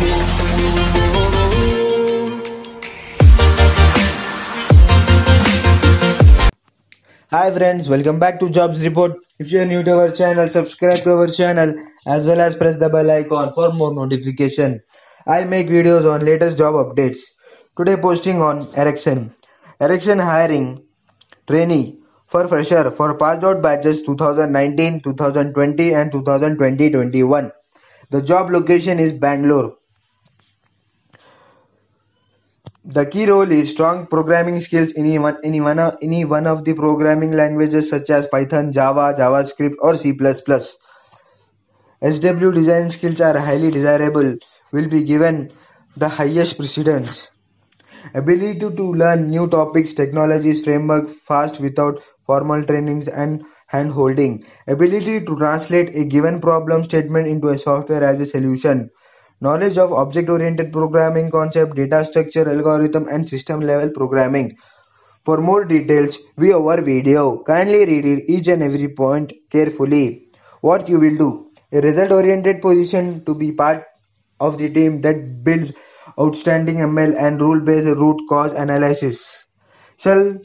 Hi friends, welcome back to Jobs Report. If you are new to our channel, subscribe to our channel as well as press the bell icon for more notification. I make videos on latest job updates. Today posting on Ericsson. Ericsson hiring trainee for fresher for passed out batches 2019, 2020 and 2020-21. The job location is Bangalore. The key role is strong programming skills in any one, of the programming languages such as Python, Java, JavaScript or C++. SW design skills are highly desirable, will be given the highest precedence. Ability to learn new topics, technologies, framework fast without formal trainings and hand holding. Ability to translate a given problem statement into a software as a solution knowledge of object-oriented programming concept, data structure, algorithm and system-level programming. For more details, view our video. Kindly read each and every point carefully. What you will do? A result-oriented position to be part of the team that builds outstanding ML and rule-based root cause analysis. Shall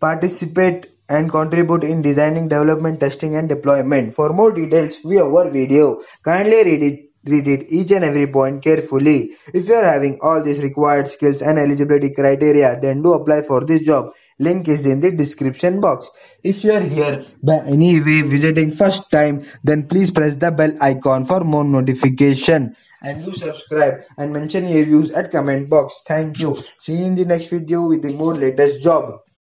participate and contribute in designing, development, testing and deployment. For more details, view our video. Kindly read it read it each and every point carefully. If you are having all these required skills and eligibility criteria, then do apply for this job. Link is in the description box. If you are here by any way visiting first time, then please press the bell icon for more notification. And do subscribe and mention your views at comment box. Thank you. See you in the next video with the more latest job.